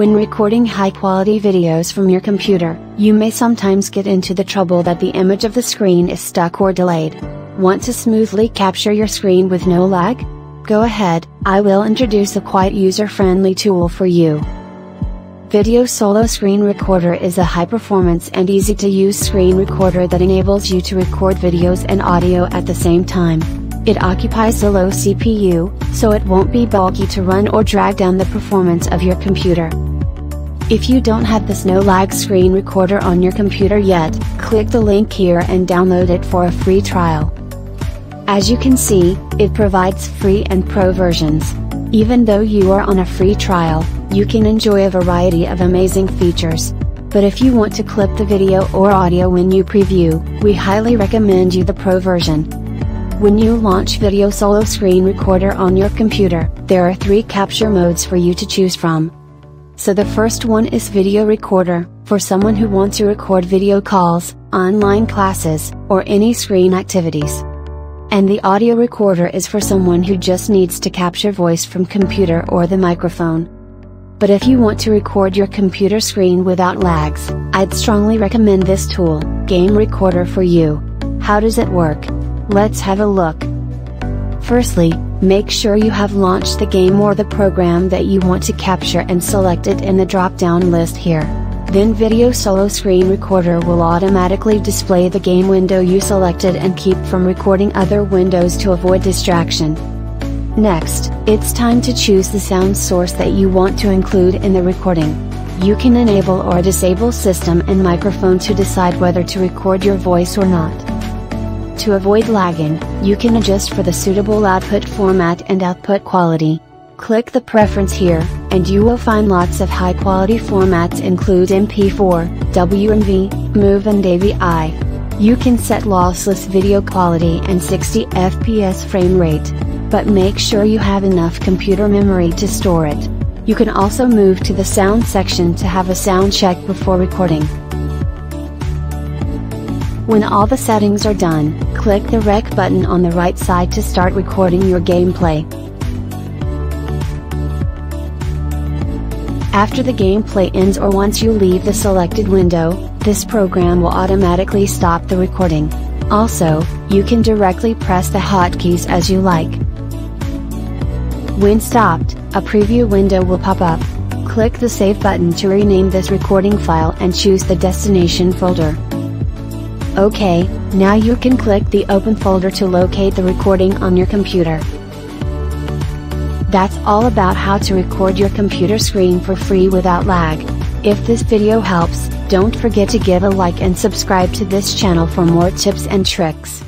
When recording high quality videos from your computer, you may sometimes get into the trouble that the image of the screen is stuck or delayed. Want to smoothly capture your screen with no lag? Go ahead, I will introduce a quite user friendly tool for you. VideoSolo Screen Recorder is a high performance and easy to use screen recorder that enables you to record videos and audio at the same time. It occupies a low CPU, so it won't be bulky to run or drag down the performance of your computer. If you don't have this no lag screen recorder on your computer yet, click the link here and download it for a free trial. As you can see, it provides free and pro versions. Even though you are on a free trial, you can enjoy a variety of amazing features. But if you want to clip the video or audio when you preview, we highly recommend you the pro version. When you launch VideoSolo Screen Recorder on your computer, there are three capture modes for you to choose from. So the first one is Video Recorder, for someone who wants to record video calls, online classes, or any screen activities. And the audio recorder is for someone who just needs to capture voice from computer or the microphone. But if you want to record your computer screen without lags, I'd strongly recommend this tool, Game Recorder for you. How does it work? Let's have a look. Firstly, make sure you have launched the game or the program that you want to capture and select it in the drop down list here. Then VideoSolo Screen Recorder will automatically display the game window you selected and keep from recording other windows to avoid distraction. Next, it's time to choose the sound source that you want to include in the recording. You can enable or disable system and microphone to decide whether to record your voice or not. To avoid lagging, you can adjust for the suitable output format and output quality. Click the preference here, and you will find lots of high quality formats include MP4, WMV, MOV and AVI. You can set lossless video quality and 60 FPS frame rate. But make sure you have enough computer memory to store it. You can also move to the sound section to have a sound check before recording. When all the settings are done, click the Rec button on the right side to start recording your gameplay. After the gameplay ends or once you leave the selected window, this program will automatically stop the recording. Also, you can directly press the hotkeys as you like. When stopped, a preview window will pop up. Click the Save button to rename this recording file and choose the destination folder. OK, now you can click the Open folder to locate the recording on your computer. That's all about how to record your computer screen for free without lag. If this video helps, don't forget to give a like and subscribe to this channel for more tips and tricks.